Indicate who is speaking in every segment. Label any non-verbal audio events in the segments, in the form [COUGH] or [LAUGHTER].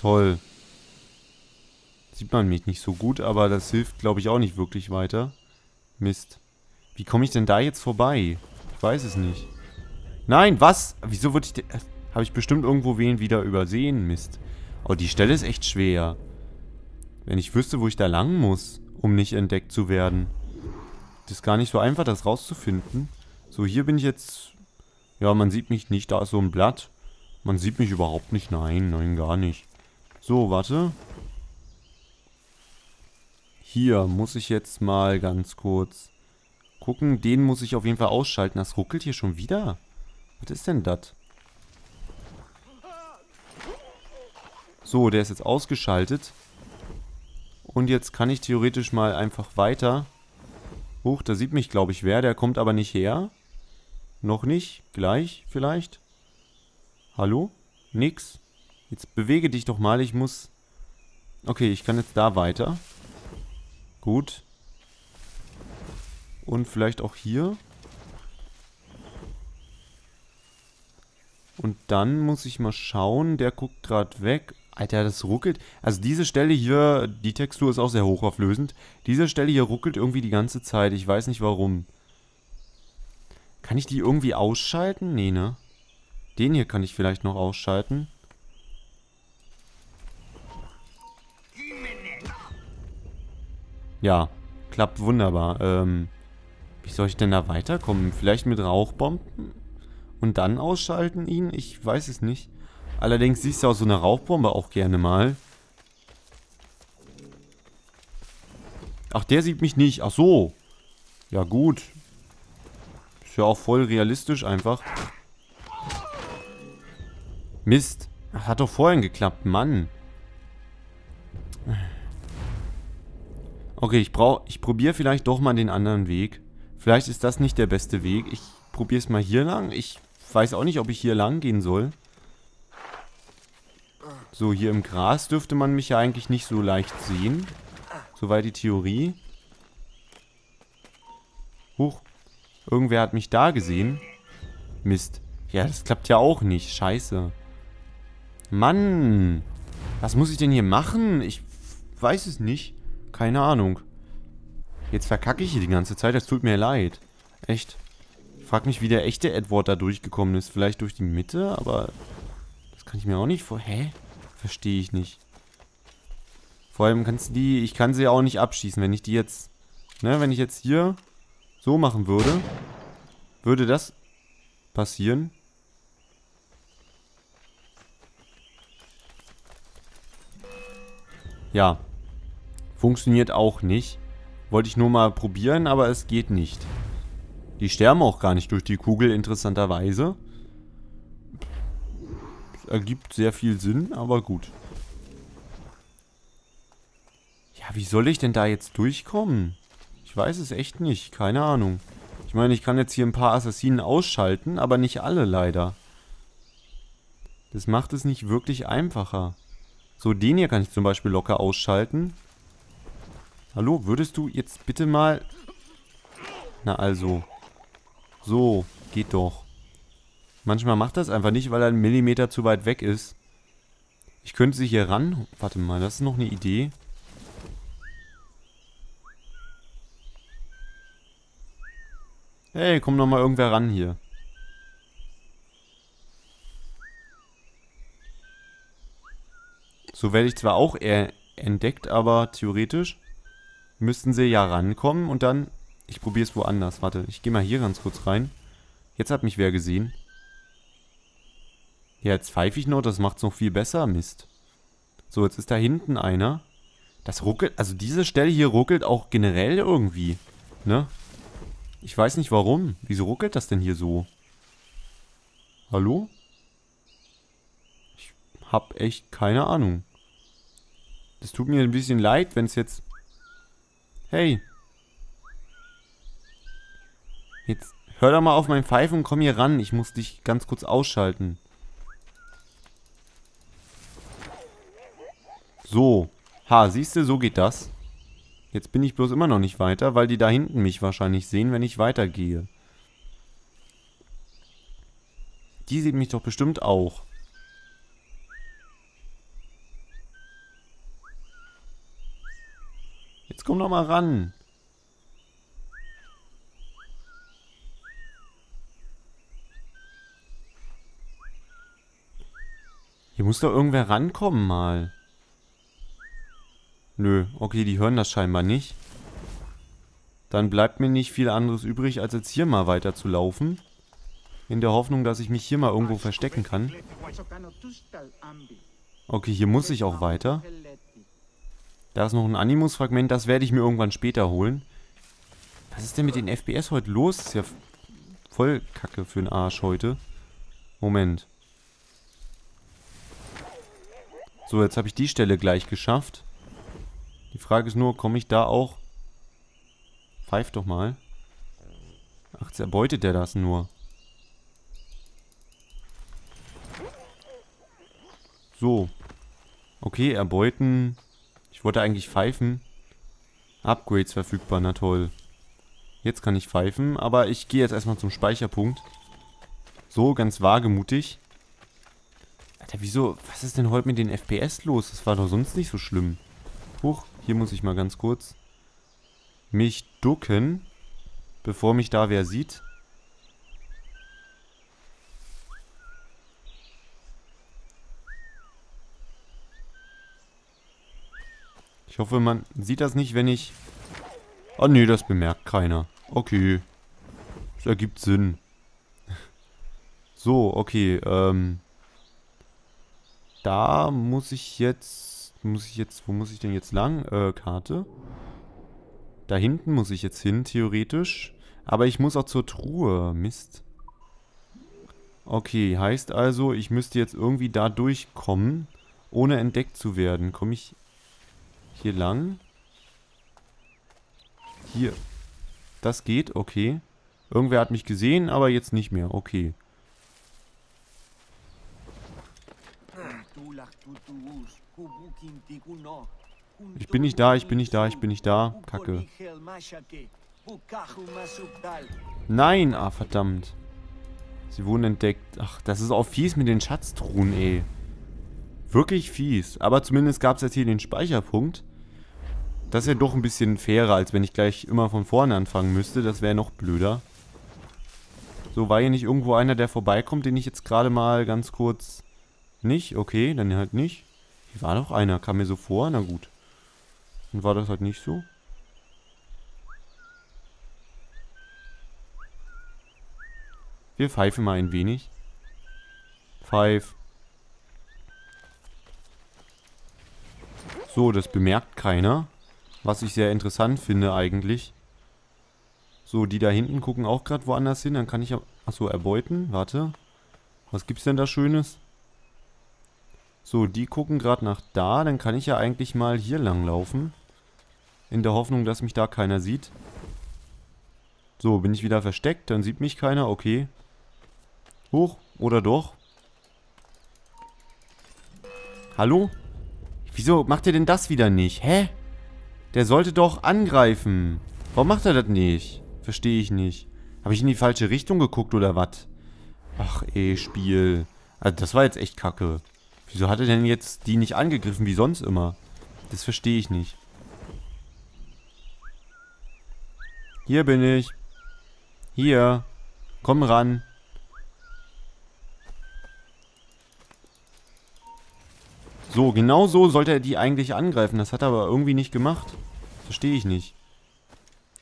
Speaker 1: Toll. Sieht man mich nicht so gut, aber das hilft, glaube ich, auch nicht wirklich weiter. Mist. Wie komme ich denn da jetzt vorbei? Ich weiß es nicht. Nein, was? Wieso würde ich denn... Habe ich bestimmt irgendwo wen wieder übersehen? Mist. Oh, die Stelle ist echt schwer. Wenn ich wüsste, wo ich da lang muss, um nicht entdeckt zu werden. Das ist gar nicht so einfach, das rauszufinden. So, hier bin ich jetzt... Ja, man sieht mich nicht. Da ist so ein Blatt. Man sieht mich überhaupt nicht. Nein, nein, gar nicht. So, warte. Hier muss ich jetzt mal ganz kurz gucken. Den muss ich auf jeden Fall ausschalten. Das ruckelt hier schon wieder. Was ist denn das? So, der ist jetzt ausgeschaltet. Und jetzt kann ich theoretisch mal einfach weiter. Huch, da sieht mich, glaube ich, wer. Der kommt aber nicht her. Noch nicht. Gleich vielleicht. Hallo? Nix. Jetzt bewege dich doch mal. Ich muss... Okay, ich kann jetzt da weiter. Gut. Und vielleicht auch hier. Und dann muss ich mal schauen. Der guckt gerade weg. Alter, das ruckelt. Also diese Stelle hier, die Textur ist auch sehr hochauflösend. Diese Stelle hier ruckelt irgendwie die ganze Zeit. Ich weiß nicht warum. Kann ich die irgendwie ausschalten? Nee, ne? Den hier kann ich vielleicht noch ausschalten. Ja, klappt wunderbar. Ähm, wie soll ich denn da weiterkommen? Vielleicht mit Rauchbomben? Und dann ausschalten ihn? Ich weiß es nicht. Allerdings siehst du auch so eine Rauchbombe auch gerne mal. Ach, der sieht mich nicht. Ach so. Ja, gut. Ist ja auch voll realistisch einfach. Mist. Hat doch vorhin geklappt, Mann. Okay, ich brauche, ich probiere vielleicht doch mal den anderen Weg. Vielleicht ist das nicht der beste Weg. Ich probiere es mal hier lang. Ich weiß auch nicht, ob ich hier lang gehen soll. So, hier im Gras dürfte man mich ja eigentlich nicht so leicht sehen. Soweit die Theorie. Huch. Irgendwer hat mich da gesehen. Mist. Ja, das klappt ja auch nicht. Scheiße. Mann. Was muss ich denn hier machen? Ich weiß es nicht. Keine Ahnung. Jetzt verkacke ich hier die ganze Zeit. Das tut mir leid. Echt. Ich frage mich, wie der echte Edward da durchgekommen ist. Vielleicht durch die Mitte, aber... Das kann ich mir auch nicht vor... Hä? Verstehe ich nicht. Vor allem kannst du die... Ich kann sie auch nicht abschießen. Wenn ich die jetzt... Ne, wenn ich jetzt hier so machen würde, würde das passieren. Ja. Funktioniert auch nicht. Wollte ich nur mal probieren, aber es geht nicht. Die sterben auch gar nicht durch die Kugel, interessanterweise. Das ergibt sehr viel Sinn, aber gut. Ja, wie soll ich denn da jetzt durchkommen? Ich weiß es echt nicht, keine Ahnung. Ich meine, ich kann jetzt hier ein paar Assassinen ausschalten, aber nicht alle leider. Das macht es nicht wirklich einfacher. So, den hier kann ich zum Beispiel locker ausschalten. Hallo, würdest du jetzt bitte mal... Na also. So, geht doch. Manchmal macht das einfach nicht, weil er einen Millimeter zu weit weg ist. Ich könnte sie hier ran... Warte mal, das ist noch eine Idee. Hey, komm noch mal irgendwer ran hier. So werde ich zwar auch eher entdeckt, aber theoretisch müssten sie ja rankommen und dann... Ich probiere es woanders. Warte, ich gehe mal hier ganz kurz rein. Jetzt hat mich wer gesehen. Ja, jetzt pfeife ich noch. Das macht es noch viel besser. Mist. So, jetzt ist da hinten einer. Das ruckelt... Also diese Stelle hier ruckelt auch generell irgendwie. Ne? Ich weiß nicht warum. Wieso ruckelt das denn hier so? Hallo? Ich hab echt keine Ahnung. Das tut mir ein bisschen leid, wenn es jetzt... Hey. Jetzt hör doch mal auf mein Pfeifen und komm hier ran. Ich muss dich ganz kurz ausschalten. So. Ha, siehst du, so geht das. Jetzt bin ich bloß immer noch nicht weiter, weil die da hinten mich wahrscheinlich sehen, wenn ich weitergehe. Die sieht mich doch bestimmt auch. Komm doch mal ran. Hier muss doch irgendwer rankommen mal. Nö, okay, die hören das scheinbar nicht. Dann bleibt mir nicht viel anderes übrig, als jetzt hier mal weiter zu laufen. In der Hoffnung, dass ich mich hier mal irgendwo verstecken kann. Okay, hier muss ich auch weiter. Da ist noch ein Animus-Fragment, das werde ich mir irgendwann später holen. Was ist denn mit den FPS heute los? Das ist ja voll kacke für den Arsch heute. Moment. So, jetzt habe ich die Stelle gleich geschafft. Die Frage ist nur, komme ich da auch... Pfeif doch mal. Ach, zerbeutet der das nur. So. Okay, erbeuten. Ich wollte eigentlich pfeifen. Upgrades verfügbar, na toll. Jetzt kann ich pfeifen, aber ich gehe jetzt erstmal zum Speicherpunkt. So, ganz wagemutig. Alter, wieso? Was ist denn heute mit den FPS los? Das war doch sonst nicht so schlimm. Huch, hier muss ich mal ganz kurz mich ducken, bevor mich da wer sieht. Ich hoffe, man sieht das nicht, wenn ich... Oh nee, das bemerkt keiner. Okay. Das ergibt Sinn. [LAUGHS] So, okay, ähm... Da muss ich jetzt... Muss ich jetzt... Wo muss ich denn jetzt lang? Äh, Karte. Da hinten muss ich jetzt hin, theoretisch. Aber ich muss auch zur Truhe. Mist. Okay, heißt also, ich müsste jetzt irgendwie da durchkommen, ohne entdeckt zu werden. Komme ich hier lang? Hier. Das geht, okay. Irgendwer hat mich gesehen, aber jetzt nicht mehr. Okay. Ich bin nicht da, ich bin nicht da, ich bin nicht da. Kacke. Nein, ah, verdammt. Sie wurden entdeckt. Ach, das ist auch fies mit den Schatztruhen, ey. Wirklich fies. Aber zumindest gab es jetzt hier den Speicherpunkt. Das ist ja doch ein bisschen fairer, als wenn ich gleich immer von vorne anfangen müsste. Das wäre noch blöder. So, war hier nicht irgendwo einer, der vorbeikommt, den ich jetzt gerade mal ganz kurz... Nicht? Okay, dann halt nicht. Hier war doch einer, kam mir so vor. Na gut. Dann war das halt nicht so. Wir pfeifen mal ein wenig. Pfeif. So, das bemerkt keiner. Was ich sehr interessant finde eigentlich. So, die da hinten gucken auch gerade woanders hin. Dann kann ich... Achso, erbeuten. Warte. Was gibt's denn da Schönes? So, die gucken gerade nach da. Dann kann ich ja eigentlich mal hier lang laufen. In der Hoffnung, dass mich da keiner sieht. So, bin ich wieder versteckt. Dann sieht mich keiner. Okay. Hoch. Oder doch? Hallo? Wieso macht ihr denn das wieder nicht? Hä? Der sollte doch angreifen. Warum macht er das nicht? Verstehe ich nicht. Habe ich in die falsche Richtung geguckt oder was? Ach ey, Spiel. Also das war jetzt echt kacke. Wieso hat er denn jetzt die nicht angegriffen wie sonst immer? Das verstehe ich nicht. Hier bin ich. Hier. Komm ran. So, genau so sollte er die eigentlich angreifen. Das hat er aber irgendwie nicht gemacht. Verstehe ich nicht.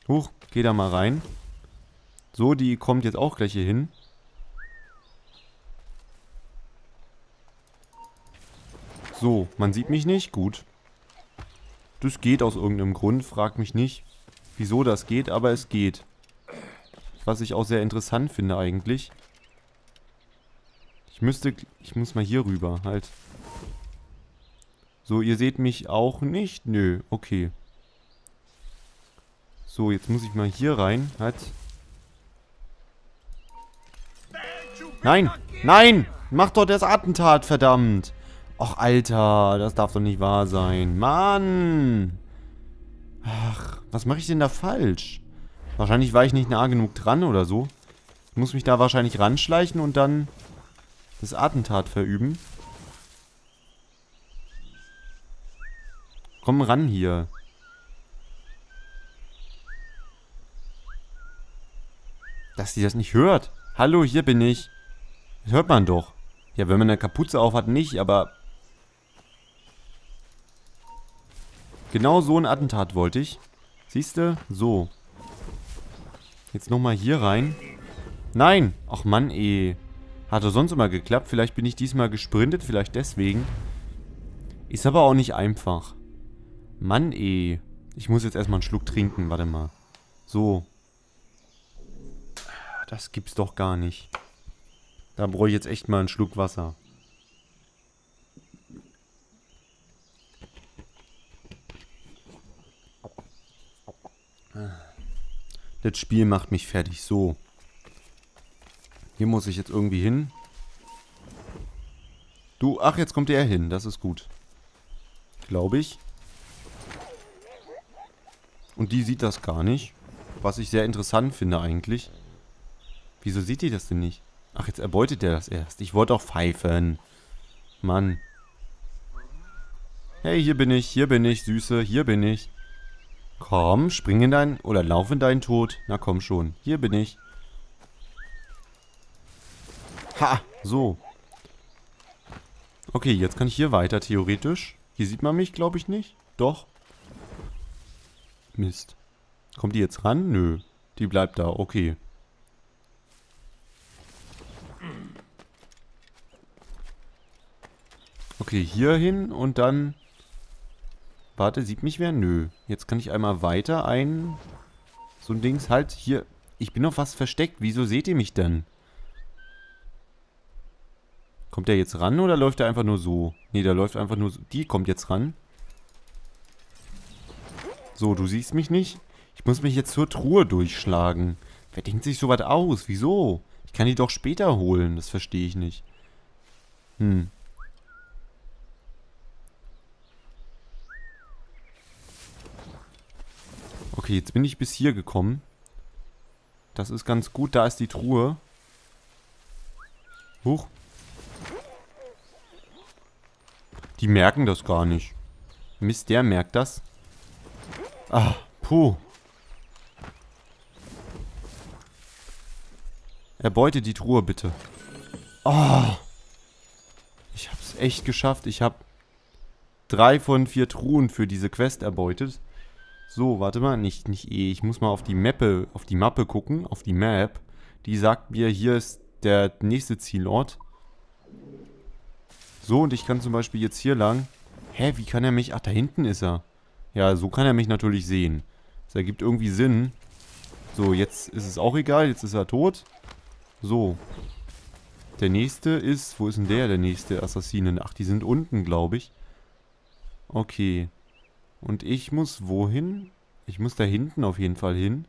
Speaker 1: Huch, geh da mal rein. So, die kommt jetzt auch gleich hier hin. So, man sieht mich nicht. Gut. Das geht aus irgendeinem Grund. Frag mich nicht, wieso das geht, aber es geht. Was ich auch sehr interessant finde eigentlich. Ich müsste... Ich muss mal hier rüber, halt. So, ihr seht mich auch nicht? Nö, okay. So, jetzt muss ich mal hier rein. Halt. Nein! Nein! Mach doch das Attentat, verdammt! Och, Alter, das darf doch nicht wahr sein. Mann! Ach, was mache ich denn da falsch? Wahrscheinlich war ich nicht nah genug dran oder so. Ich muss mich da wahrscheinlich ranschleichen und dann das Attentat verüben. Komm ran hier. Dass die das nicht hört. Hallo, hier bin ich. Das hört man doch. Ja, wenn man eine Kapuze auf hat, nicht, aber... Genau so ein Attentat wollte ich. Siehst du? So. Jetzt nochmal hier rein. Nein! Ach Mann, eh. Hat doch sonst immer geklappt. Vielleicht bin ich diesmal gesprintet, vielleicht deswegen. Ist aber auch nicht einfach. Mann, eh. Ich muss jetzt erstmal einen Schluck trinken, warte mal. So. Das gibt's doch gar nicht. Da brauche ich jetzt echt mal einen Schluck Wasser. Das Spiel macht mich fertig. So. Hier muss ich jetzt irgendwie hin. Du, ach, jetzt kommt er hin. Das ist gut. Glaube ich. Und die sieht das gar nicht. Was ich sehr interessant finde eigentlich. Wieso sieht die das denn nicht? Ach, jetzt erbeutet der das erst. Ich wollte auch pfeifen. Mann. Hey, hier bin ich, hier bin ich, Süße, hier bin ich. Komm, spring in dein... Oder lauf in deinen Tod. Na komm schon. Hier bin ich. Ha, so. Okay, jetzt kann ich hier weiter, theoretisch. Hier sieht man mich, glaube ich, nicht. Doch. Mist. Kommt die jetzt ran? Nö. Die bleibt da, okay. Okay, hier hin und dann... Warte, sieht mich wer? Nö. Jetzt kann ich einmal weiter ein... So ein Dings halt hier... Ich bin noch fast versteckt. Wieso seht ihr mich denn? Kommt der jetzt ran oder läuft der einfach nur so? Ne, der läuft einfach nur so. Die kommt jetzt ran. So, du siehst mich nicht. Ich muss mich jetzt zur Truhe durchschlagen. Wer denkt sich sowas aus? Wieso? Ich kann die doch später holen. Das verstehe ich nicht. Hm. Okay, jetzt bin ich bis hier gekommen. Das ist ganz gut. Da ist die Truhe. Huch. Die merken das gar nicht. Mist, der merkt das. Ah, puh. Erbeute die Truhe bitte. Oh. Ich hab's echt geschafft. Ich hab drei von vier Truhen für diese Quest erbeutet. So, warte mal, nicht, nicht eh. Ich muss mal auf die Mappe, auf die Mappe gucken, auf die Map. Die sagt mir, hier ist der nächste Zielort. So, und ich kann zum Beispiel jetzt hier lang. Hä, wie kann er mich... Ach, da hinten ist er. Ja, so kann er mich natürlich sehen. Das ergibt irgendwie Sinn. So, jetzt ist es auch egal. Jetzt ist er tot. So. Der nächste ist... Wo ist denn der, der nächste Assassinen? Ach, die sind unten, glaube ich. Okay. Und ich muss wohin? Ich muss da hinten auf jeden Fall hin.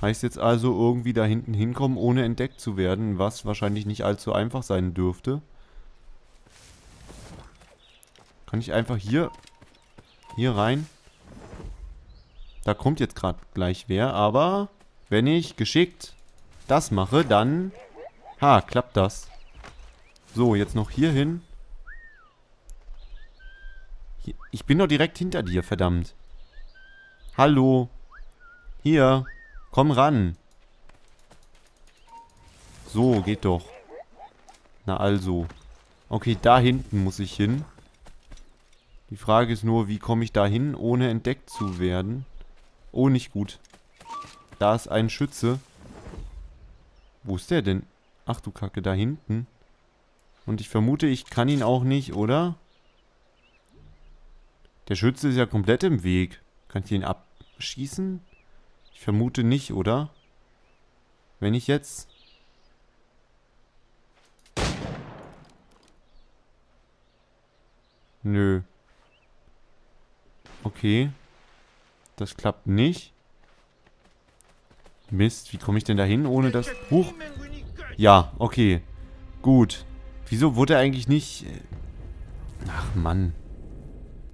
Speaker 1: Heißt jetzt also irgendwie da hinten hinkommen, ohne entdeckt zu werden, was wahrscheinlich nicht allzu einfach sein dürfte. Kann ich einfach hier, hier rein? Da kommt jetzt gerade gleich wer, aber wenn ich geschickt das mache, dann... Ha, klappt das. So, jetzt noch hier hin. Ich bin doch direkt hinter dir, verdammt. Hallo. Hier. Komm ran. So, geht doch. Na also. Okay, da hinten muss ich hin. Die Frage ist nur, wie komme ich da hin, ohne entdeckt zu werden? Oh, nicht gut. Da ist ein Schütze. Wo ist der denn? Ach du Kacke, da hinten. Und ich vermute, ich kann ihn auch nicht, oder? Der Schütze ist ja komplett im Weg. Kann ich ihn abschießen? Ich vermute nicht, oder? Wenn ich jetzt... Nö. Okay. Das klappt nicht. Mist, wie komme ich denn da hin, ohne das... Huch! Ja, okay. Gut. Wieso wurde er eigentlich nicht... Äh, ach, Mann.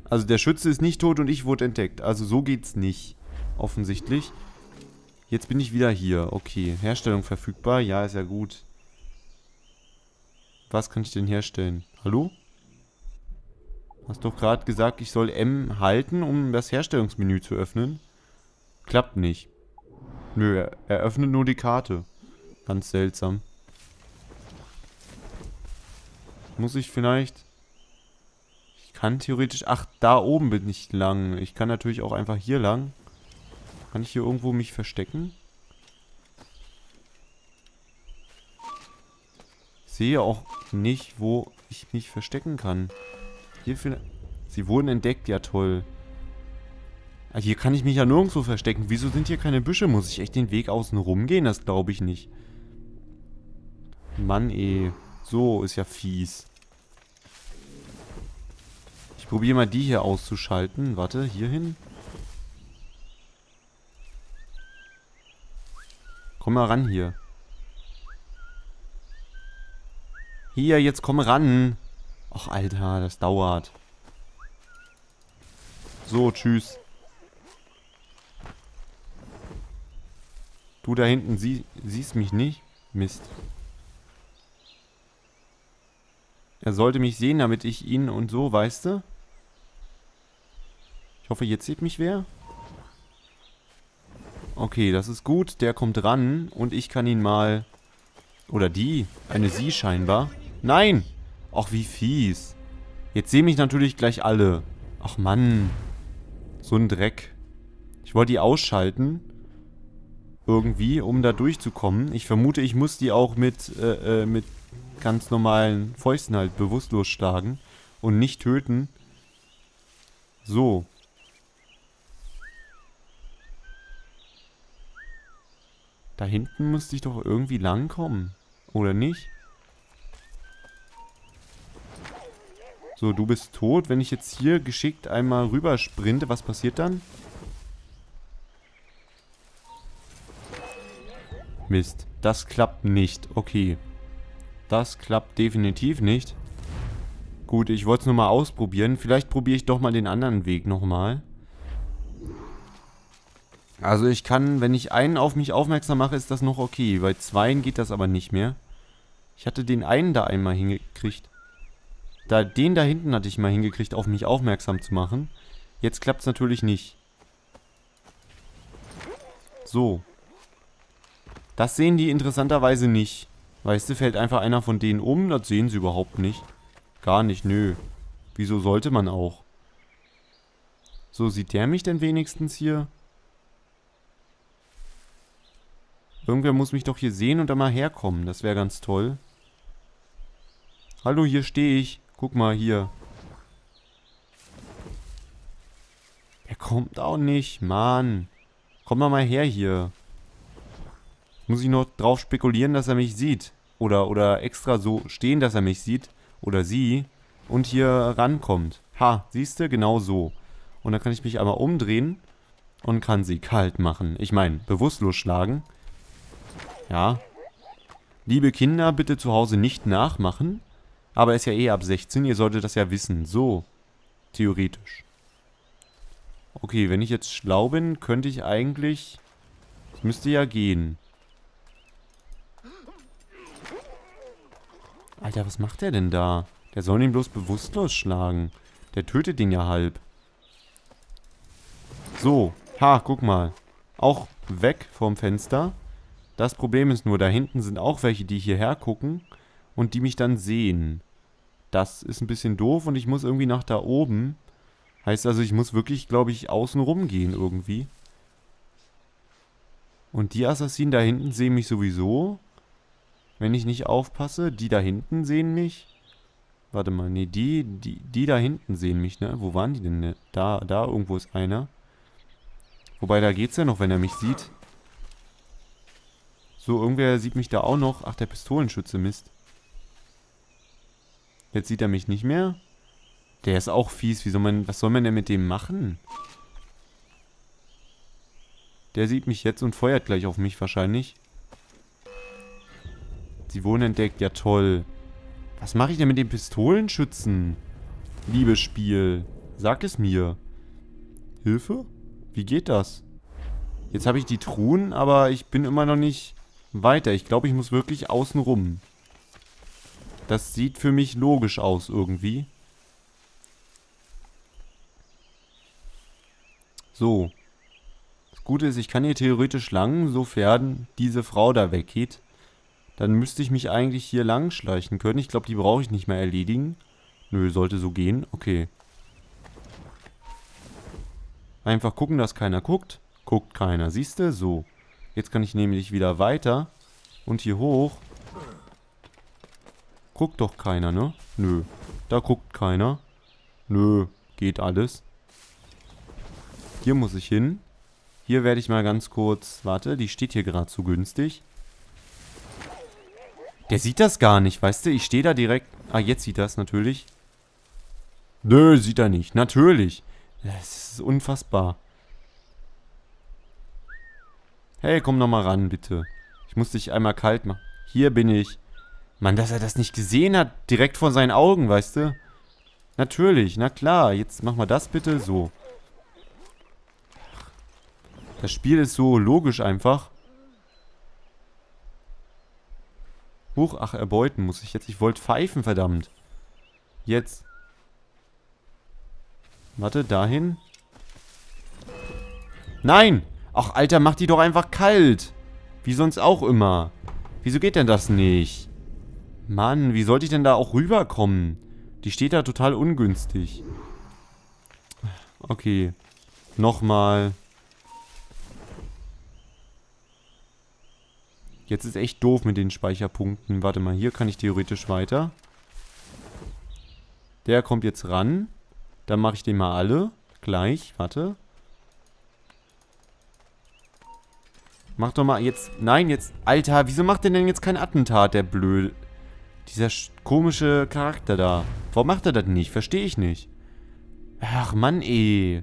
Speaker 1: Also der Schütze ist nicht tot und ich wurde entdeckt. Also so geht's nicht. Offensichtlich. Jetzt bin ich wieder hier. Okay. Herstellung verfügbar. Ja, ist ja gut. Was kann ich denn herstellen? Hallo? Hast doch gerade gesagt, ich soll M halten, um das Herstellungsmenü zu öffnen. Klappt nicht. Nö, er, öffnet nur die Karte. Ganz seltsam. Muss ich vielleicht... Ich kann theoretisch... Ach, da oben bin ich lang. Ich kann natürlich auch einfach hier lang. Kann ich hier irgendwo mich verstecken? Ich sehe auch nicht, wo ich mich verstecken kann. Hier vielleicht... Sie wurden entdeckt, ja toll. Ah, hier kann ich mich ja nirgendwo verstecken. Wieso sind hier keine Büsche? Muss ich echt den Weg außen rum gehen? Das glaube ich nicht. Mann, eh. So, ist ja fies. Ich probiere mal die hier auszuschalten. Warte, hier hin. Komm mal ran hier. Hier, jetzt komm ran. Ach, Alter, das dauert. So, tschüss. Du da hinten sie, siehst mich nicht? Mist. Er sollte mich sehen, damit ich ihn und so, weißt du? Ich hoffe, jetzt sieht mich wer. Okay, das ist gut. Der kommt ran und ich kann ihn mal... Oder die. Eine sie scheinbar. Nein! Ach, wie fies. Jetzt sehen mich natürlich gleich alle. Ach, Mann. So ein Dreck. Ich wollte die ausschalten irgendwie, um da durchzukommen. Ich vermute, ich muss die auch mit, äh, äh, mit ganz normalen Fäusten halt bewusstlos schlagen und nicht töten. So. Da hinten müsste ich doch irgendwie langkommen. Oder nicht? So, du bist tot. Wenn ich jetzt hier geschickt einmal rüber sprinte, was passiert dann? Mist. Das klappt nicht. Okay. Das klappt definitiv nicht. Gut, ich wollte es nur mal ausprobieren. Vielleicht probiere ich doch mal den anderen Weg nochmal. Also ich kann, wenn ich einen auf mich aufmerksam mache, ist das noch okay. Bei zweien geht das aber nicht mehr. Ich hatte den einen da einmal hingekriegt. Da, den da hinten hatte ich mal hingekriegt, auf mich aufmerksam zu machen. Jetzt klappt es natürlich nicht. So. Das sehen die interessanterweise nicht. Weißt du, fällt einfach einer von denen um, das sehen sie überhaupt nicht. Gar nicht, nö. Wieso sollte man auch? So, sieht der mich denn wenigstens hier? Irgendwer muss mich doch hier sehen und da mal herkommen. Das wäre ganz toll. Hallo, hier stehe ich. Guck mal, hier. Er kommt auch nicht, Mann. Komm mal mal her hier. Muss ich nur drauf spekulieren, dass er mich sieht. Oder, oder extra so stehen, dass er mich sieht. Oder sie. Und hier rankommt. Ha, siehst du? Genau so. Und dann kann ich mich einmal umdrehen und kann sie kalt machen. Ich meine, bewusstlos schlagen. Ja. Liebe Kinder, bitte zu Hause nicht nachmachen. Aber er ist ja eh ab 16, ihr solltet das ja wissen. So. Theoretisch. Okay, wenn ich jetzt schlau bin, könnte ich eigentlich... Es müsste ja gehen. Alter, was macht der denn da? Der soll ihn bloß bewusstlos schlagen. Der tötet ihn ja halb. So. Ha, guck mal. Auch weg vom Fenster. Das Problem ist nur, da hinten sind auch welche, die hierher gucken und die mich dann sehen. Das ist ein bisschen doof und ich muss irgendwie nach da oben. Heißt also, ich muss wirklich, glaube ich, außen rum gehen irgendwie. Und die Assassinen da hinten sehen mich sowieso. Wenn ich nicht aufpasse. Die da hinten sehen mich. Warte mal, nee, die, die, die da hinten sehen mich, ne? Wo waren die denn? Ne? Da, da irgendwo ist einer. Wobei, da geht's ja noch, wenn er mich sieht. So, irgendwer sieht mich da auch noch. Ach, der Pistolenschütze, Mist. Jetzt sieht er mich nicht mehr. Der ist auch fies. Wie soll man, was soll man denn mit dem machen? Der sieht mich jetzt und feuert gleich auf mich wahrscheinlich. Sie wurden entdeckt. Ja, toll. Was mache ich denn mit den Pistolenschützen? Liebes Spiel. Sag es mir. Hilfe? Wie geht das? Jetzt habe ich die Truhen, aber ich bin immer noch nicht weiter. Ich glaube, ich muss wirklich außen rum. Das sieht für mich logisch aus irgendwie. So. Gute ist, ich kann hier theoretisch lang, sofern diese Frau da weggeht. Dann müsste ich mich eigentlich hier lang schleichen können. Ich glaube, die brauche ich nicht mehr erledigen. Nö, sollte so gehen. Okay. Einfach gucken, dass keiner guckt. Guckt keiner. Siehst du? So. Jetzt kann ich nämlich wieder weiter. Und hier hoch. Guckt doch keiner, ne? Nö. Da guckt keiner. Nö. Geht alles. Hier muss ich hin. Hier werde ich mal ganz kurz... Warte, die steht hier gerade zu günstig. Der sieht das gar nicht, weißt du? Ich stehe da direkt... Ah, jetzt sieht das natürlich. Nö, sieht er nicht. Natürlich. Das ist unfassbar. Hey, komm noch mal ran, bitte. Ich muss dich einmal kalt machen. Hier bin ich. Mann, dass er das nicht gesehen hat, direkt vor seinen Augen, weißt du? Natürlich, na klar. Jetzt mach mal das bitte so. Das Spiel ist so logisch einfach. Huch, ach, erbeuten muss ich jetzt. Ich wollte pfeifen, verdammt. Jetzt. Warte, dahin. Nein! Ach, Alter, mach die doch einfach kalt. Wie sonst auch immer. Wieso geht denn das nicht? Mann, wie sollte ich denn da auch rüberkommen? Die steht da total ungünstig. Okay. Nochmal. Jetzt ist echt doof mit den Speicherpunkten. Warte mal, hier kann ich theoretisch weiter. Der kommt jetzt ran. Dann mache ich den mal alle. Gleich, warte. Mach doch mal jetzt... Nein, jetzt... Alter, wieso macht der denn jetzt kein Attentat, der blöd... Dieser komische Charakter da. Warum macht er das nicht? Verstehe ich nicht. Ach, Mann, ey.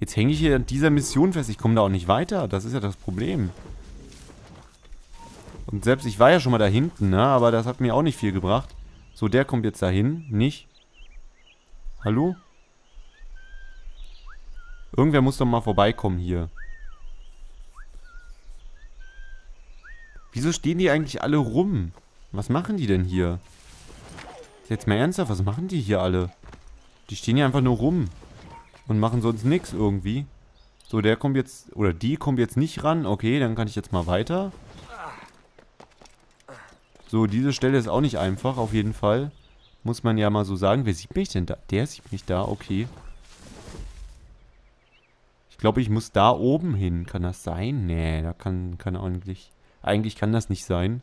Speaker 1: Jetzt hänge ich hier an dieser Mission fest. Ich komme da auch nicht weiter. Das ist ja das Problem. Und selbst, ich war ja schon mal da hinten, ne? Aber das hat mir auch nicht viel gebracht. So, der kommt jetzt dahin. Nicht? Hallo? Irgendwer muss doch mal vorbeikommen hier. Wieso stehen die eigentlich alle rum? Was machen die denn hier? Jetzt mal ernsthaft, was machen die hier alle? Die stehen hier einfach nur rum. Und machen sonst nichts irgendwie. So, der kommt jetzt, oder die kommt jetzt nicht ran. Okay, dann kann ich jetzt mal weiter. So, diese Stelle ist auch nicht einfach, auf jeden Fall. Muss man ja mal so sagen. Wer sieht mich denn da? Der sieht mich da, okay. Ich glaube, ich muss da oben hin. Kann das sein? Nee, da kann, kann eigentlich... Eigentlich kann das nicht sein.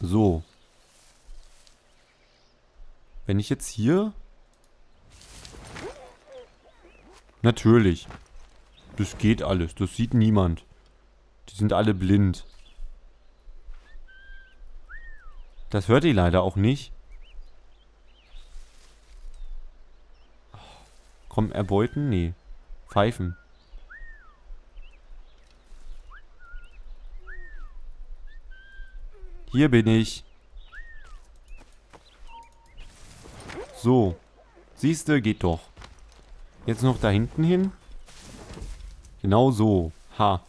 Speaker 1: So. Wenn ich jetzt hier... Natürlich. Das geht alles. Das sieht niemand. Die sind alle blind. Das hört ihr leider auch nicht. Komm, erbeuten? Nee. Pfeifen. Hier bin ich. So. Siehste, geht doch. Jetzt noch da hinten hin. Genau so. Ha.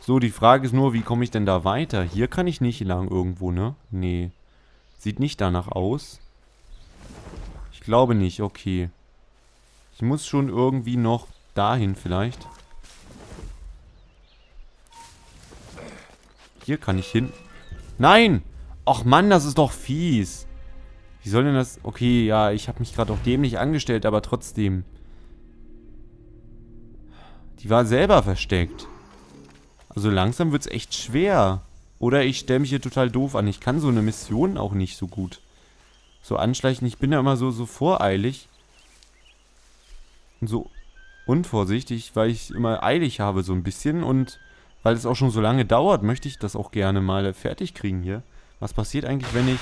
Speaker 1: So, die Frage ist nur, wie komme ich denn da weiter? Hier kann ich nicht lang irgendwo, ne? Nee. Sieht nicht danach aus. Ich glaube nicht, okay. Ich muss schon irgendwie noch dahin vielleicht. Hier kann ich hin. Nein! Ach Mann, das ist doch fies. Wie soll denn das... Okay, ja, ich habe mich gerade auch dämlich angestellt, aber trotzdem. Die war selber versteckt. Also langsam wird es echt schwer. Oder ich stelle mich hier total doof an. Ich kann so eine Mission auch nicht so gut. So anschleichen. Ich bin ja immer so, so voreilig. Und so unvorsichtig, weil ich immer eilig habe so ein bisschen. Und weil es auch schon so lange dauert, möchte ich das auch gerne mal fertig kriegen hier. Was passiert eigentlich, wenn ich...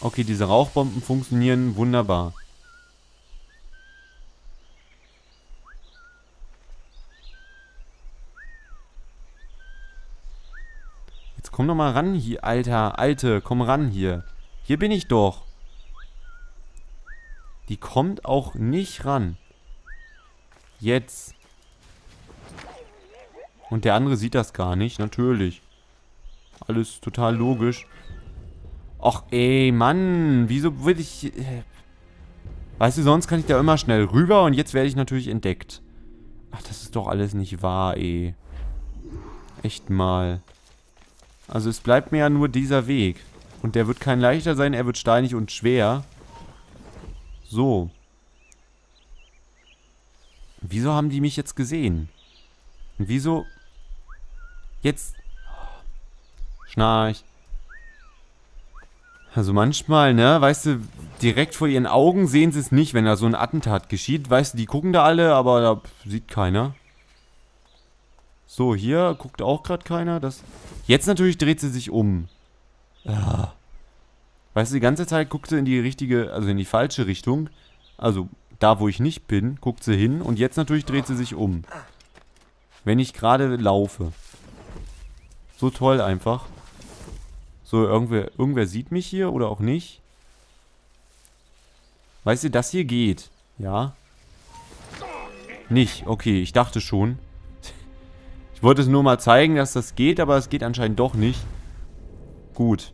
Speaker 1: Okay, diese Rauchbomben funktionieren wunderbar. komm doch mal ran hier, Alter. Alte, komm ran hier. Hier bin ich doch. Die kommt auch nicht ran. Jetzt. Und der andere sieht das gar nicht, natürlich. Alles total logisch. Och, ey, Mann. Wieso würde ich... Äh, Weißt du, sonst kann ich da immer schnell rüber und jetzt werde ich natürlich entdeckt. Ach, das ist doch alles nicht wahr, ey. Echt mal. Also es bleibt mir ja nur dieser Weg. Und der wird kein leichter sein, er wird steinig und schwer. So. Wieso haben die mich jetzt gesehen? Und wieso... Jetzt... Schnarch. Also manchmal, ne, weißt du, direkt vor ihren Augen sehen sie es nicht, wenn da so ein Attentat geschieht. Weißt du, die gucken da alle, aber da sieht keiner. So, hier guckt auch gerade keiner. Das Jetzt natürlich dreht sie sich um. Ja. Weißt du, die ganze Zeit guckt sie in die richtige, also in die falsche Richtung. Also da, wo ich nicht bin, guckt sie hin. Und jetzt natürlich dreht sie sich um. Wenn ich gerade laufe. So toll einfach. So, irgendwer, irgendwer sieht mich hier oder auch nicht. Weißt du, das hier geht. Ja. Nicht. Okay, ich dachte schon. Ich wollte es nur mal zeigen, dass das geht, aber es geht anscheinend doch nicht. Gut.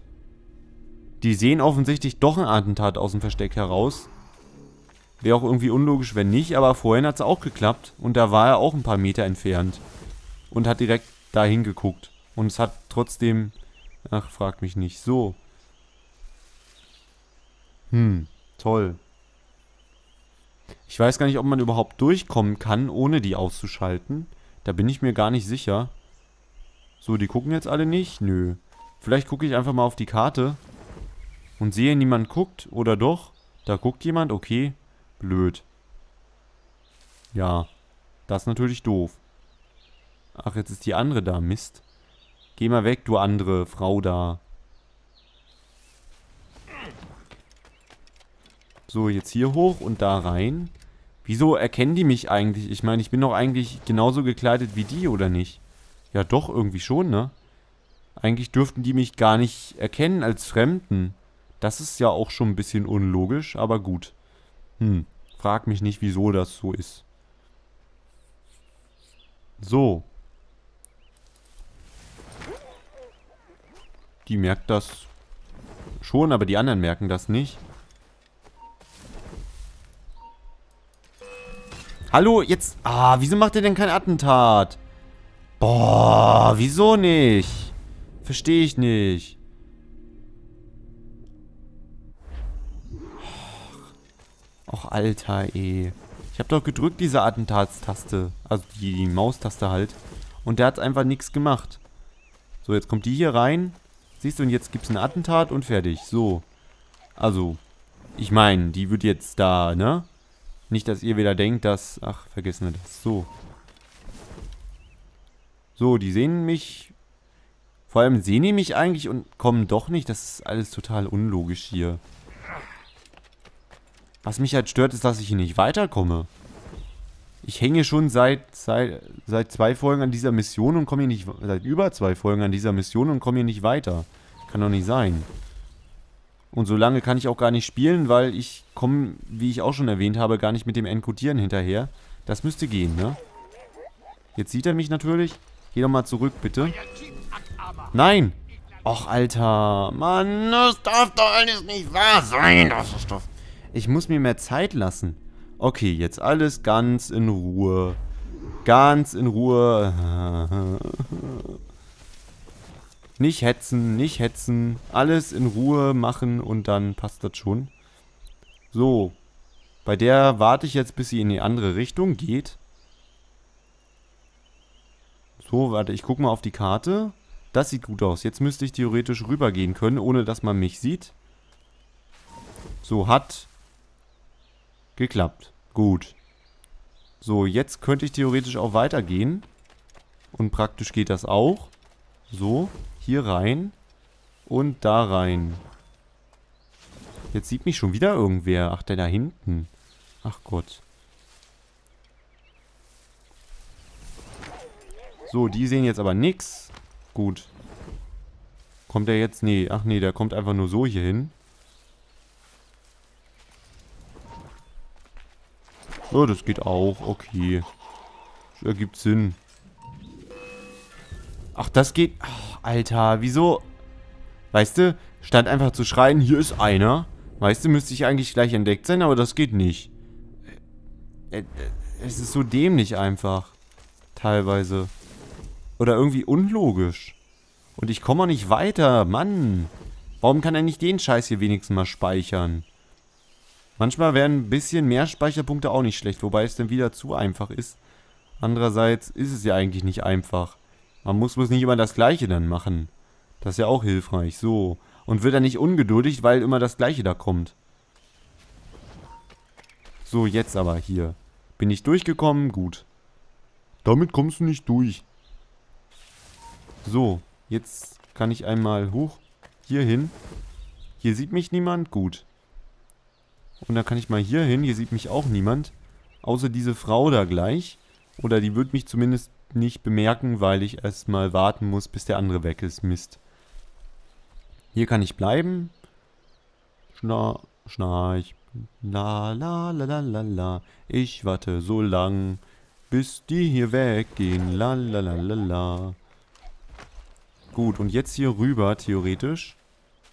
Speaker 1: Die sehen offensichtlich doch ein Attentat aus dem Versteck heraus. Wäre auch irgendwie unlogisch, wenn nicht, aber vorhin hat es auch geklappt. Und da war er auch ein paar Meter entfernt. Und hat direkt dahin geguckt. Und es hat trotzdem... Ach, frag mich nicht. So. Hm, toll. Ich weiß gar nicht, ob man überhaupt durchkommen kann, ohne die auszuschalten. Da bin ich mir gar nicht sicher. So, die gucken jetzt alle nicht? Nö. Vielleicht gucke ich einfach mal auf die Karte und sehe, niemand guckt. Oder doch? Da guckt jemand? Okay. Blöd. Ja. Das ist natürlich doof. Ach, jetzt ist die andere da. Mist. Geh mal weg, du andere Frau da. So, jetzt hier hoch und da rein. Wieso erkennen die mich eigentlich? Ich meine, ich bin doch eigentlich genauso gekleidet wie die, oder nicht? Ja, doch, irgendwie schon, ne? Eigentlich dürften die mich gar nicht erkennen als Fremden. Das ist ja auch schon ein bisschen unlogisch, aber gut. Hm, frag mich nicht, wieso das so ist. So. Die merkt das schon, aber die anderen merken das nicht. Hallo, jetzt... Ah, wieso macht ihr denn kein Attentat? Boah, wieso nicht? Verstehe ich nicht. Och, Alter, ey. Ich habe doch gedrückt, diese Attentatstaste. Also die, die Maustaste halt. Und der hat einfach nichts gemacht. So, jetzt kommt die hier rein. Siehst du, und jetzt gibt es ein Attentat und fertig. So. Also, ich meine, die wird jetzt da, ne? Nicht, dass ihr wieder denkt, dass... Ach, vergessen wir das. So. So, die sehen mich... Vor allem sehen die mich eigentlich und kommen doch nicht. Das ist alles total unlogisch hier. Was mich halt stört, ist, dass ich hier nicht weiterkomme. Ich hänge schon seit, seit, seit zwei Folgen an dieser Mission und komme hier nicht... Seit über zwei Folgen an dieser Mission und komme hier nicht weiter. Kann doch nicht sein. Und so lange kann ich auch gar nicht spielen, weil ich komme, wie ich auch schon erwähnt habe, gar nicht mit dem Encodieren hinterher. Das müsste gehen, ne? Jetzt sieht er mich natürlich. Geh doch mal zurück, bitte. Nein! Och, Alter. Mann, das darf doch alles nicht wahr sein. Das ist doch... Ich muss mir mehr Zeit lassen. Okay, jetzt alles ganz in Ruhe. Ganz in Ruhe. [LAUGHS] Nicht hetzen, nicht hetzen. Alles in Ruhe machen und dann passt das schon. So. Bei der warte ich jetzt, bis sie in die andere Richtung geht. So, warte, ich gucke mal auf die Karte. Das sieht gut aus. Jetzt müsste ich theoretisch rübergehen können, ohne dass man mich sieht. So, hat geklappt. Gut. So, jetzt könnte ich theoretisch auch weitergehen. Und praktisch geht das auch. So. Hier rein. Und da rein. Jetzt sieht mich schon wieder irgendwer. Ach, der da hinten. Ach Gott. So, die sehen jetzt aber nix. Gut. Kommt der jetzt? Nee. Ach nee, der kommt einfach nur so hier hin. Oh, das geht auch. Okay. Das ergibt Sinn. Ach, das geht... Ach, Alter, wieso... Weißt du, statt einfach zu schreien, hier ist einer, Weißt du, müsste ich eigentlich gleich entdeckt sein, aber das geht nicht. Äh, äh, es ist so dämlich einfach. Teilweise. Oder irgendwie unlogisch. Und ich komme auch nicht weiter. Mann. Warum kann er nicht den Scheiß hier wenigstens mal speichern? Manchmal wären ein bisschen mehr Speicherpunkte auch nicht schlecht, wobei es dann wieder zu einfach ist. Andererseits ist es ja eigentlich nicht einfach. Man muss bloß nicht immer das Gleiche dann machen. Das ist ja auch hilfreich. So. Und wird dann nicht ungeduldig, weil immer das Gleiche da kommt. So, jetzt aber hier. Bin ich durchgekommen? Gut. Damit kommst du nicht durch. So, jetzt kann ich einmal hoch. Hier hin. Hier sieht mich niemand. Gut. Und dann kann ich mal hier hin. Hier sieht mich auch niemand. Außer diese Frau da gleich. Oder die wird mich zumindest nicht bemerken, weil ich erstmal warten muss, bis der andere weg ist. Mist. Hier kann ich bleiben. Schna schnarch. La la la la la la. Ich warte so lang, bis die hier weggehen. La la la la la. Gut, und jetzt hier rüber, theoretisch.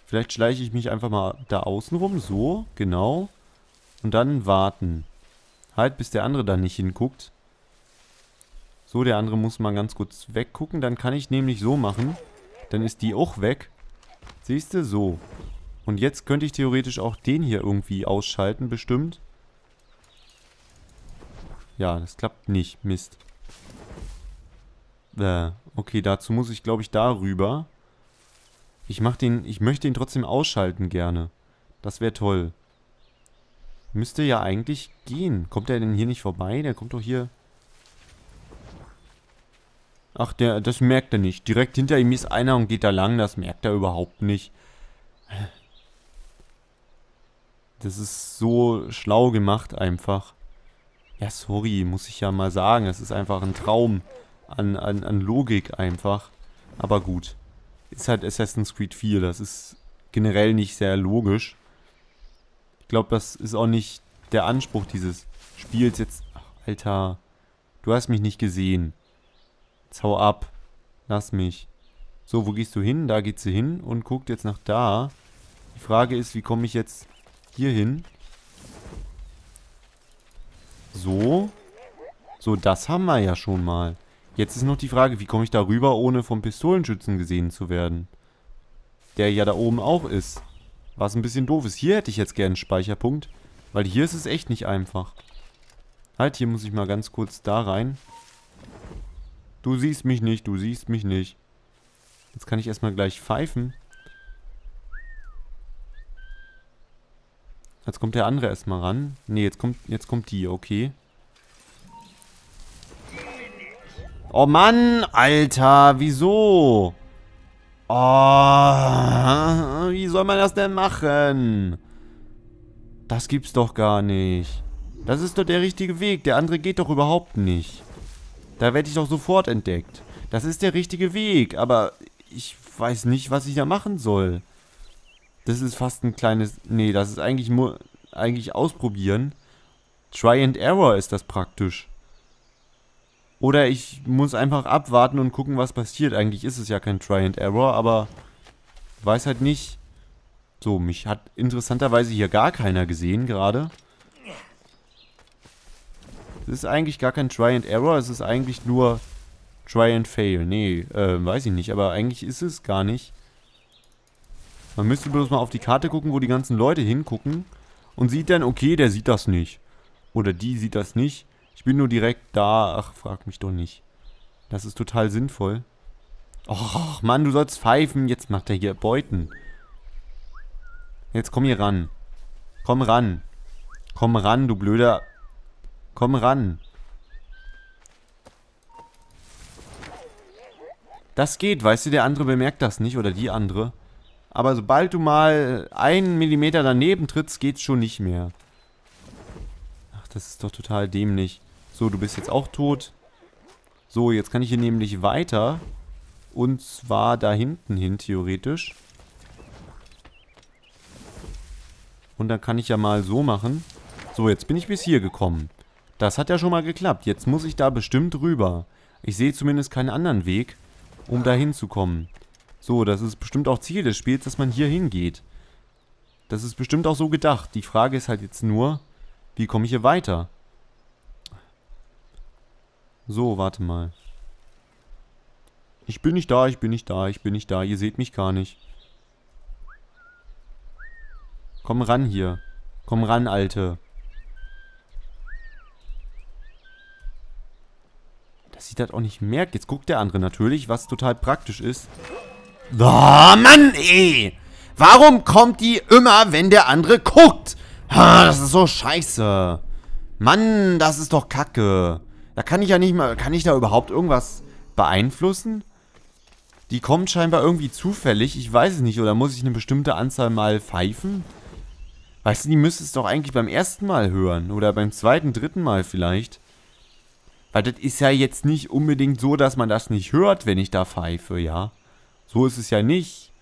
Speaker 1: Vielleicht schleiche ich mich einfach mal da außen rum. So, genau. Und dann warten. Halt, bis der andere da nicht hinguckt. So, der andere muss mal ganz kurz weggucken. Dann kann ich nämlich so machen. Dann ist die auch weg. Siehst du? So. Und jetzt könnte ich theoretisch auch den hier irgendwie ausschalten, bestimmt. Ja, das klappt nicht. Mist. Äh, okay, dazu muss ich, glaube ich, darüber. Ich mach den, ich möchte ihn trotzdem ausschalten gerne. Das wäre toll. Müsste ja eigentlich gehen. Kommt er denn hier nicht vorbei? Der kommt doch hier... Ach, der, das merkt er nicht. Direkt hinter ihm ist einer und geht da lang. Das merkt er überhaupt nicht. Das ist so schlau gemacht einfach. Ja, sorry, muss ich ja mal sagen. Es ist einfach ein Traum an, an, an Logik einfach. Aber gut. Ist halt Assassin's Creed 4. Das ist generell nicht sehr logisch. Ich glaube, das ist auch nicht der Anspruch dieses Spiels jetzt. Ach, Alter. Du hast mich nicht gesehen. Jetzt hau ab. Lass mich. So, wo gehst du hin? Da geht sie hin und guckt jetzt nach da. Die Frage ist, wie komme ich jetzt hier hin? So. So, das haben wir ja schon mal. Jetzt ist noch die Frage, wie komme ich da rüber, ohne vom Pistolenschützen gesehen zu werden? Der ja da oben auch ist. Was ein bisschen doof ist. Hier hätte ich jetzt gerne einen Speicherpunkt. Weil hier ist es echt nicht einfach. Halt, hier muss ich mal ganz kurz da rein. Du siehst mich nicht, du siehst mich nicht. Jetzt kann ich erstmal gleich pfeifen. Jetzt kommt der andere erstmal ran. Ne, jetzt kommt, jetzt kommt die, okay. Oh Mann, Alter, wieso? Oh, wie soll man das denn machen? Das gibt's doch gar nicht. Das ist doch der richtige Weg. Der andere geht doch überhaupt nicht. Da werde ich doch sofort entdeckt. Das ist der richtige Weg, aber ich weiß nicht, was ich da machen soll. Das ist fast ein kleines... Nee, das ist eigentlich. Eigentlich ausprobieren. Try and Error ist das praktisch. Oder ich muss einfach abwarten und gucken, was passiert. Eigentlich ist es ja kein Try and Error, aber... Weiß halt nicht... So, mich hat interessanterweise hier gar keiner gesehen gerade. Es ist eigentlich gar kein Try and Error, es ist eigentlich nur Try and Fail. Nee, äh, weiß ich nicht, aber eigentlich ist es gar nicht. Man müsste bloß mal auf die Karte gucken, wo die ganzen Leute hingucken und sieht dann, okay, der sieht das nicht. Oder die sieht das nicht. Ich bin nur direkt da. Ach, frag mich doch nicht. Das ist total sinnvoll. Och, Mann, du sollst pfeifen. Jetzt macht er hier Beuten. Jetzt komm hier ran. Komm ran. Komm ran, du blöder Komm ran. Das geht, weißt du, der andere bemerkt das nicht oder die andere. Aber sobald du mal einen Millimeter daneben trittst, geht's schon nicht mehr. Ach, das ist doch total dämlich. So, du bist jetzt auch tot. So, jetzt kann ich hier nämlich weiter. Und zwar da hinten hin, theoretisch. Und dann kann ich ja mal so machen. So, jetzt bin ich bis hier gekommen. Das hat ja schon mal geklappt. Jetzt muss ich da bestimmt rüber. Ich sehe zumindest keinen anderen Weg, um da hinzukommen. So, das ist bestimmt auch Ziel des Spiels, dass man hier hingeht. Das ist bestimmt auch so gedacht. Die Frage ist halt jetzt nur, wie komme ich hier weiter? So, warte mal. Ich bin nicht da, ich bin nicht da, ich bin nicht da. Ihr seht mich gar nicht. Komm ran hier. Komm ran, Alte. Dass ich das auch nicht merke. Jetzt guckt der andere natürlich, was total praktisch ist. Oh, Mann, ey! Warum kommt die immer, wenn der andere guckt? Das ist so scheiße. Mann, das ist doch kacke. Da kann ich ja nicht mal... Kann ich da überhaupt irgendwas beeinflussen? Die kommt scheinbar irgendwie zufällig. Ich weiß es nicht. Oder muss ich eine bestimmte Anzahl mal pfeifen? Weißt du, die müsste es doch eigentlich beim ersten Mal hören. Oder beim zweiten, dritten Mal vielleicht. Weil das ist ja jetzt nicht unbedingt so, dass man das nicht hört, wenn ich da pfeife, ja. So ist es ja nicht.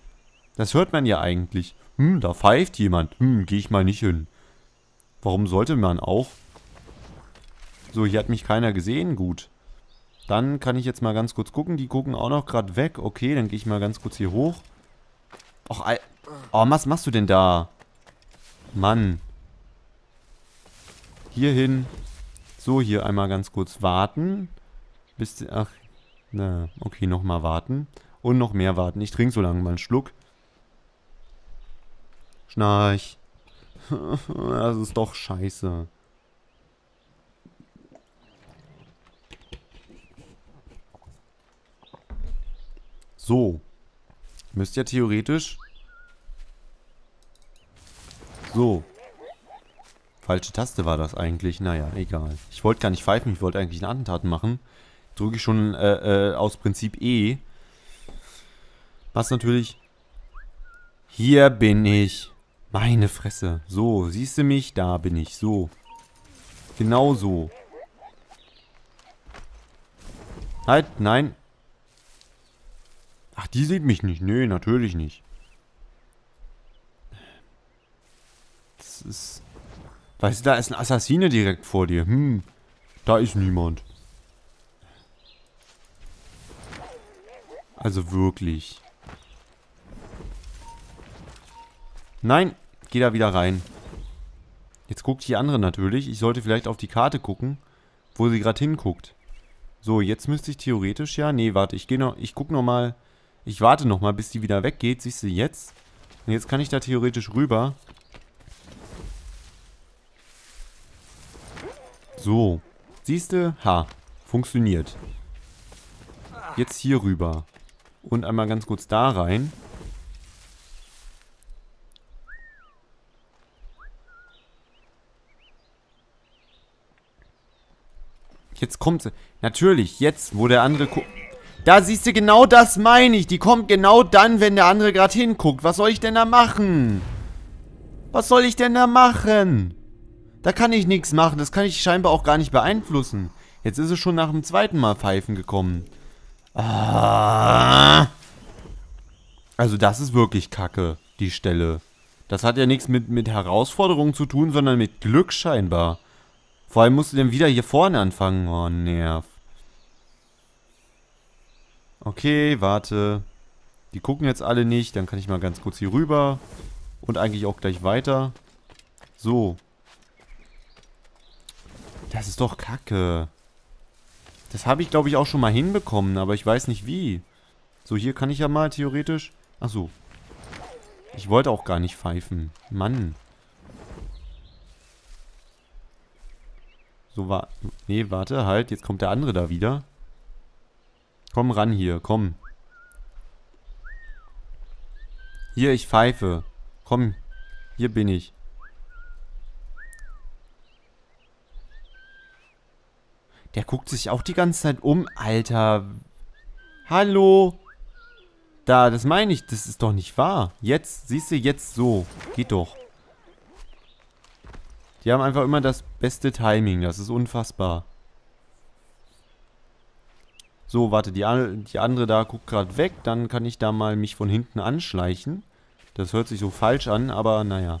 Speaker 1: Das hört man ja eigentlich. Hm, da pfeift jemand. Hm, geh ich mal nicht hin. Warum sollte man auch? So, hier hat mich keiner gesehen. Gut. Dann kann ich jetzt mal ganz kurz gucken. Die gucken auch noch gerade weg. Okay, dann gehe ich mal ganz kurz hier hoch. Och, Al oh, was machst du denn da? Mann. Hier hin. So, hier einmal ganz kurz warten. Bis, ach, na, okay, nochmal warten. Und noch mehr warten. Ich trinke so lange mal einen Schluck. Schnarch. [LAUGHS] das ist doch scheiße. So. Müsst ja theoretisch... So. Falsche Taste war das eigentlich. Naja, egal. Ich wollte gar nicht pfeifen, ich wollte eigentlich einen Attentat machen. Drücke ich schon äh, äh, aus Prinzip E. Was natürlich... Hier bin ich. Meine Fresse. So, siehst du mich? Da bin ich. So. Genau so. Halt, nein. Ach, die sieht mich nicht. Nö, natürlich nicht. Das ist... Weißt du, da ist ein Assassine direkt vor dir. Hm, da ist niemand. Also wirklich. Nein, geh da wieder rein. Jetzt guckt die andere natürlich. Ich sollte vielleicht auf die Karte gucken, wo sie gerade hinguckt. So, jetzt müsste ich theoretisch ja... Nee, warte, ich gehe noch... Ich guck noch mal... Ich warte noch mal, bis die wieder weggeht. Siehst du jetzt? Und jetzt kann ich da theoretisch rüber. So. Siehst du? Ha. Funktioniert. Jetzt hier rüber. Und einmal ganz kurz da rein. Jetzt kommt sie. Natürlich, jetzt, wo der andere guckt. Da siehst du, genau das meine ich. Die kommt genau dann, wenn der andere gerade hinguckt. Was soll ich denn da machen? Was soll ich denn da machen? Da kann ich nichts machen. Das kann ich scheinbar auch gar nicht beeinflussen. Jetzt ist es schon nach dem zweiten Mal pfeifen gekommen. Ah. Also das ist wirklich kacke, die Stelle. Das hat ja nichts mit, mit Herausforderungen zu tun, sondern mit Glück scheinbar. Vor allem musst du dann wieder hier vorne anfangen. Oh, nerv. Okay, warte. Die gucken jetzt alle nicht. Dann kann ich mal ganz kurz hier rüber. Und eigentlich auch gleich weiter. So. Das ist doch kacke. Das habe ich, glaube ich, auch schon mal hinbekommen, aber ich weiß nicht wie. So, hier kann ich ja mal theoretisch... Achso. Ich wollte auch gar nicht pfeifen. Mann. So, war... Nee, warte, halt. Jetzt kommt der andere da wieder. Komm ran hier, komm. Hier, ich pfeife. Komm, hier bin ich. Der guckt sich auch die ganze Zeit um. Alter. Hallo. Da, das meine ich. Das ist doch nicht wahr. Jetzt, siehst du, jetzt so. Geht doch. Die haben einfach immer das beste Timing. Das ist unfassbar. So, warte, die, die andere da guckt gerade weg. Dann kann ich da mal mich von hinten anschleichen. Das hört sich so falsch an, aber naja.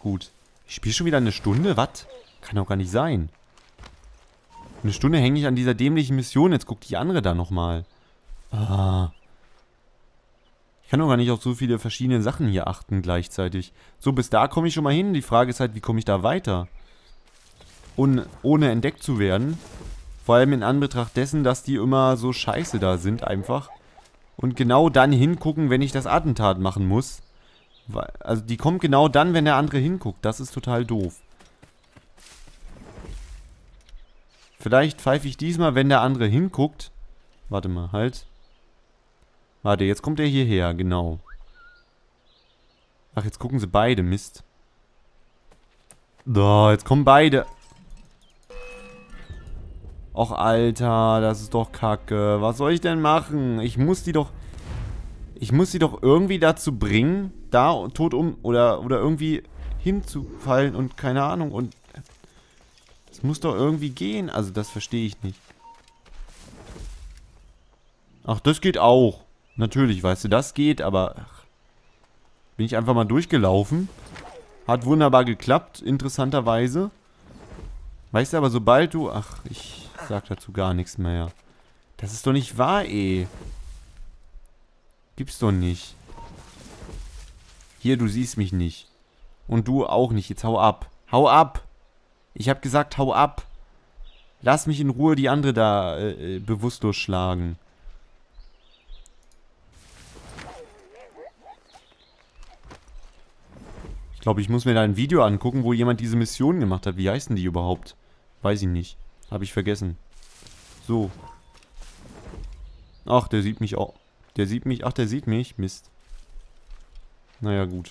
Speaker 1: Gut. Ich spiele schon wieder eine Stunde? Was? Kann doch gar nicht sein. Eine Stunde hänge ich an dieser dämlichen Mission. Jetzt guckt die andere da nochmal. Ah. Ich kann doch gar nicht auf so viele verschiedene Sachen hier achten gleichzeitig. So, bis da komme ich schon mal hin. Die Frage ist halt, wie komme ich da weiter? Und ohne entdeckt zu werden. Vor allem in Anbetracht dessen, dass die immer so scheiße da sind einfach. Und genau dann hingucken, wenn ich das Attentat machen muss. Also die kommt genau dann, wenn der andere hinguckt. Das ist total doof. Vielleicht pfeife ich diesmal, wenn der andere hinguckt. Warte mal, halt. Warte, jetzt kommt er hierher, genau. Ach, jetzt gucken sie beide, Mist. So, jetzt kommen beide. Och, Alter, das ist doch kacke. Was soll ich denn machen? Ich muss die doch... Ich muss sie doch irgendwie dazu bringen, da tot um... Oder, oder irgendwie hinzufallen und keine Ahnung. Und... Es muss doch irgendwie gehen. Also, das verstehe ich nicht. Ach, das geht auch. Natürlich, weißt du, das geht, aber... Ach, bin ich einfach mal durchgelaufen. Hat wunderbar geklappt, interessanterweise. Weißt du, aber sobald du... Ach, ich sag dazu gar nichts mehr. Das ist doch nicht wahr, eh. Gibt's doch nicht. Hier, du siehst mich nicht. Und du auch nicht. Jetzt hau ab. Hau ab! Ich hab gesagt, hau ab! Lass mich in Ruhe die andere da äh, äh bewusstlos schlagen. Ich glaube, ich muss mir da ein Video angucken, wo jemand diese Mission gemacht hat. Wie heißen die überhaupt? Weiß ich nicht. Habe ich vergessen. So. Ach, der sieht mich auch. Der sieht mich. Ach, der sieht mich. Mist. Naja, gut.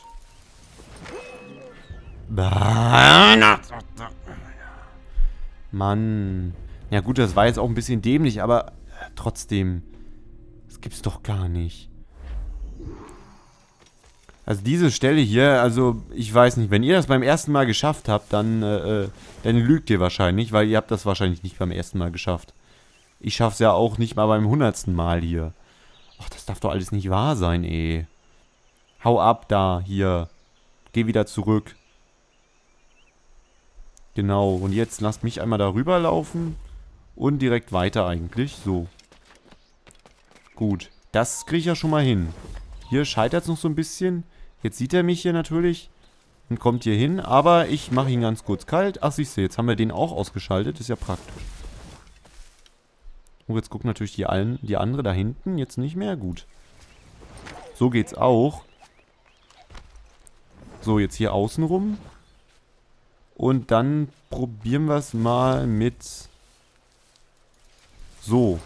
Speaker 1: Mann. Ja gut, das war jetzt auch ein bisschen dämlich, aber trotzdem. Das gibt's doch gar nicht. Also diese Stelle hier, also ich weiß nicht, wenn ihr das beim ersten Mal geschafft habt, dann, äh, äh, dann lügt ihr wahrscheinlich, weil ihr habt das wahrscheinlich nicht beim ersten Mal geschafft. Ich schaff's ja auch nicht mal beim hundertsten Mal hier. Ach, das darf doch alles nicht wahr sein, ey. Hau ab da, hier. Geh wieder zurück. Genau, und jetzt lasst mich einmal darüber laufen. Und direkt weiter eigentlich. So. Gut, das kriege ich ja schon mal hin. Hier scheitert es noch so ein bisschen. Jetzt sieht er mich hier natürlich und kommt hier hin, aber ich mache ihn ganz kurz kalt. Ach, siehst du, jetzt haben wir den auch ausgeschaltet. Ist ja praktisch. Oh, jetzt gucken natürlich die, allen, die andere da hinten jetzt nicht mehr. Gut. So geht's auch. So, jetzt hier außen rum. Und dann probieren wir es mal mit so.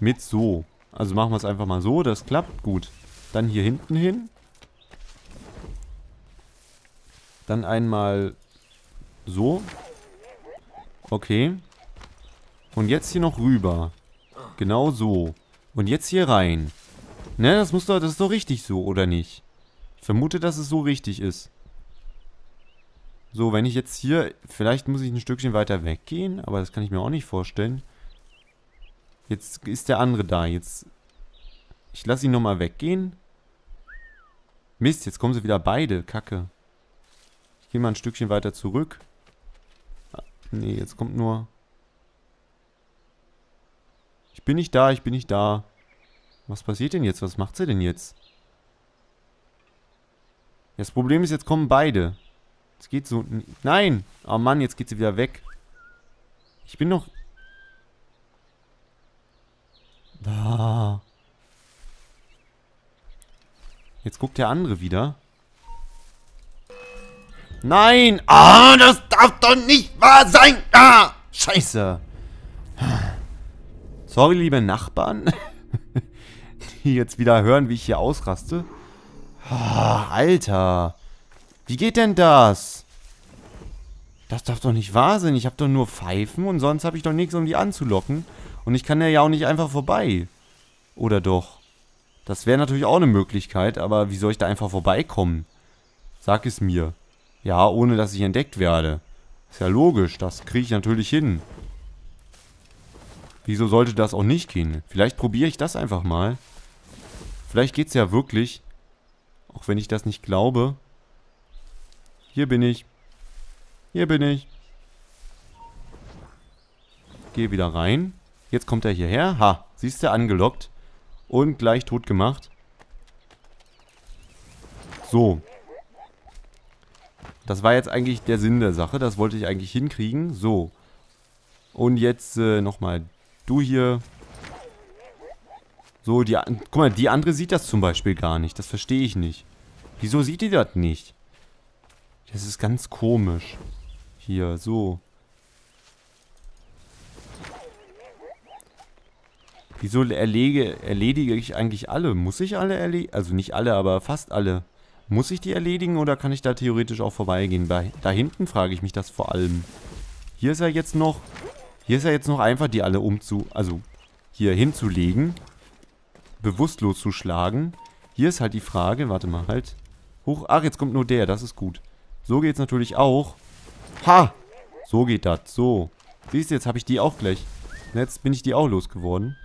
Speaker 1: Mit so. Also machen wir es einfach mal so. Das klappt. Gut. Dann hier hinten hin. Dann einmal so. Okay. Und jetzt hier noch rüber. Genau so. Und jetzt hier rein. Ne, das muss doch, das ist doch richtig so, oder nicht? Ich vermute, dass es so richtig ist. So, wenn ich jetzt hier, vielleicht muss ich ein Stückchen weiter weggehen, aber das kann ich mir auch nicht vorstellen. Jetzt ist der andere da, jetzt, ich lasse ihn nochmal weggehen. Mist, jetzt kommen sie wieder beide, kacke. Gehe mal ein Stückchen weiter zurück. Ah, nee, jetzt kommt nur... Ich bin nicht da, ich bin nicht da. Was passiert denn jetzt? Was macht sie denn jetzt? Das Problem ist, jetzt kommen beide. Es geht so... Nein! Oh Mann, jetzt geht sie wieder weg. Ich bin noch... Da. Jetzt guckt der andere wieder. Nein! Ah, das darf doch nicht wahr sein! Ah! Scheiße! Sorry, liebe Nachbarn, [LAUGHS] die jetzt wieder hören, wie ich hier ausraste. Oh, Alter! Wie geht denn das? Das darf doch nicht wahr sein. Ich habe doch nur Pfeifen und sonst habe ich doch nichts, um die anzulocken. Und ich kann ja auch nicht einfach vorbei. Oder doch? Das wäre natürlich auch eine Möglichkeit, aber wie soll ich da einfach vorbeikommen? Sag es mir. Ja, ohne dass ich entdeckt werde. Ist ja logisch, das kriege ich natürlich hin. Wieso sollte das auch nicht gehen? Vielleicht probiere ich das einfach mal. Vielleicht geht es ja wirklich. Auch wenn ich das nicht glaube. Hier bin ich. Hier bin ich. Gehe wieder rein. Jetzt kommt er hierher. Ha, siehst du, angelockt. Und gleich tot gemacht. So. Das war jetzt eigentlich der Sinn der Sache. Das wollte ich eigentlich hinkriegen. So. Und jetzt äh, nochmal. Du hier. So, die, guck mal, die andere sieht das zum Beispiel gar nicht. Das verstehe ich nicht. Wieso sieht die das nicht? Das ist ganz komisch. Hier, so. Wieso erlege, erledige ich eigentlich alle? Muss ich alle erledigen? Also nicht alle, aber fast alle. Muss ich die erledigen oder kann ich da theoretisch auch vorbeigehen? Bei, da hinten frage ich mich das vor allem. Hier ist ja jetzt noch... Hier ist ja jetzt noch einfach, die alle umzu... Also, hier hinzulegen. Bewusstlos zu schlagen. Hier ist halt die Frage... Warte mal, halt. Hoch... Ach, jetzt kommt nur der. Das ist gut. So geht's natürlich auch. Ha! So geht das. So. Siehst du, jetzt habe ich die auch gleich. Jetzt bin ich die auch losgeworden.